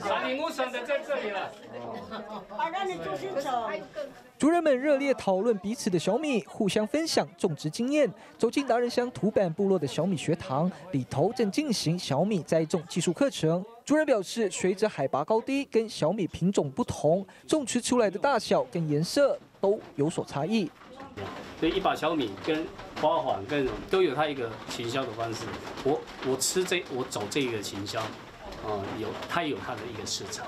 三零五省的在这里了。啊，让你做新手。族人们热烈讨论彼此的小米，互相分享种植经验。走进达人乡土板部落的小米学堂，里头正进行小米栽种技术课程。族人表示，随着海拔高低跟小米品种不同，种植出来的大小跟颜色都有所差异。所以一把小米跟花环跟都有它一个行销的方式。我我吃这我走这个行销，啊，有它有它的一个市场。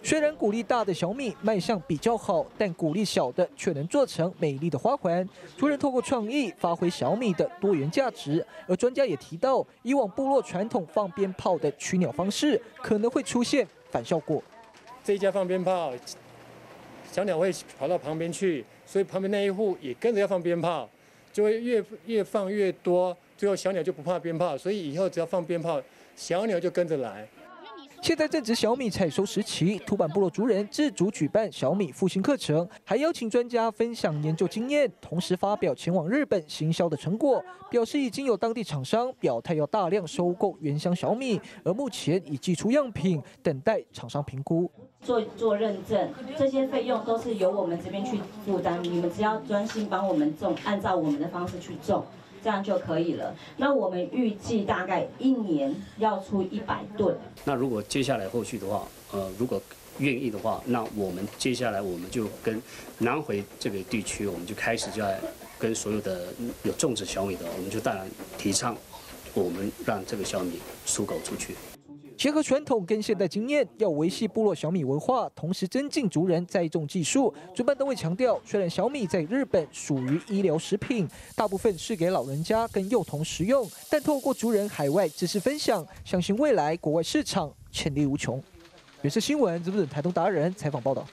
虽然鼓励大的小米卖相比较好，但鼓励小的却能做成美丽的花环。族人透过创意发挥小米的多元价值，而专家也提到，以往部落传统放鞭炮的取鸟方式可能会出现反效果。这一家放鞭炮，小鸟会跑到旁边去，所以旁边那一户也跟着要放鞭炮，就会越越放越多，最后小鸟就不怕鞭炮，所以以后只要放鞭炮，小鸟就跟着来。现在正值小米采收时期，土板部落族人自主举办小米复兴课程，还邀请专家分享研究经验，同时发表前往日本行销的成果。表示已经有当地厂商表态要大量收购原乡小米，而目前已寄出样品，等待厂商评估做做认证。这些费用都是由我们这边去负担，你们只要专心帮我们种，按照我们的方式去种。这样就可以了。那我们预计大概一年要出一百吨。那如果接下来后续的话，呃，如果愿意的话，那我们接下来我们就跟南回这个地区，我们就开始就在跟所有的有种植小米的，我们就当然提倡，我们让这个小米出口出去。结合传统跟现代经验，要维系部落小米文化，同时增进族人栽种技术。主办单位强调，虽然小米在日本属于医疗食品，大部分是给老人家跟幼童食用，但透过族人海外知识分享，相信未来国外市场潜力无穷。原视新闻，资本台东达人采访报道。